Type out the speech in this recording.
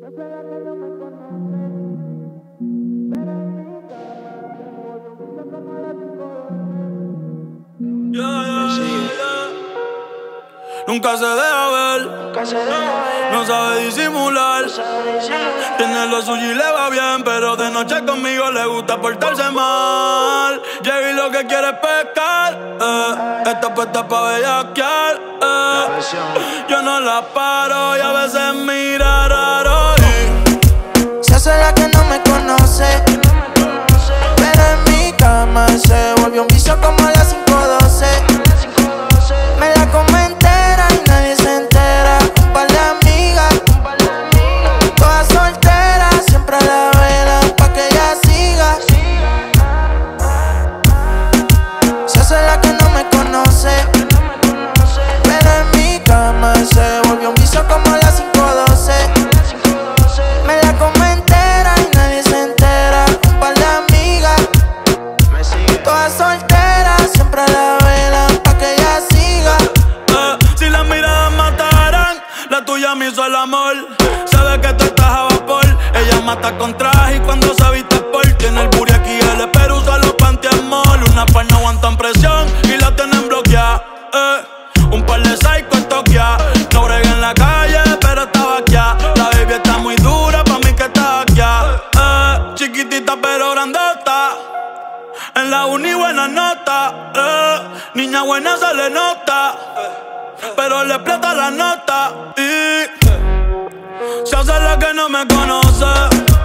Ojalá que no me. Nunca se deja ver, no sabe disimular. Tiene lo suyo y le va bien, pero de noche conmigo le gusta portarse mal. Llega y lo que quiere es pescar. Eh. Esta puesta pa' bellaquear. Eh. Yo no la paro y a veces mira raro. Se hace la que no me conoce. Pero en mi cama se volvió un vicio como la 512. Me la tuya me hizo el amor. Sabe que tú estás a vapor. Ella mata con traje y cuando se viste por tiene el booty aquí, el espero usa los panty mall. Una par no aguantan presión y la tienen bloqueada. Eh, un par de psycho en Tokia. No bregué en la calle, pero estaba aquí. La baby está muy dura, pa' mí que está aquí. Eh, chiquitita pero grandota. En la uni buena nota, eh. niña buena se le nota, pero le explota la nota es la que no me conoce.